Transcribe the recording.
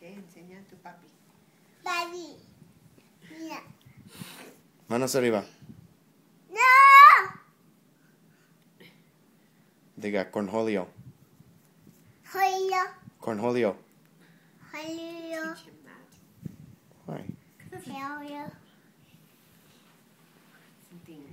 ¿Qué enseña tu papi? Papi, mira. Manos arriba. ¡No! Diga, cornholio. Holio. Cornholio. Holio. Why? Holio. Something.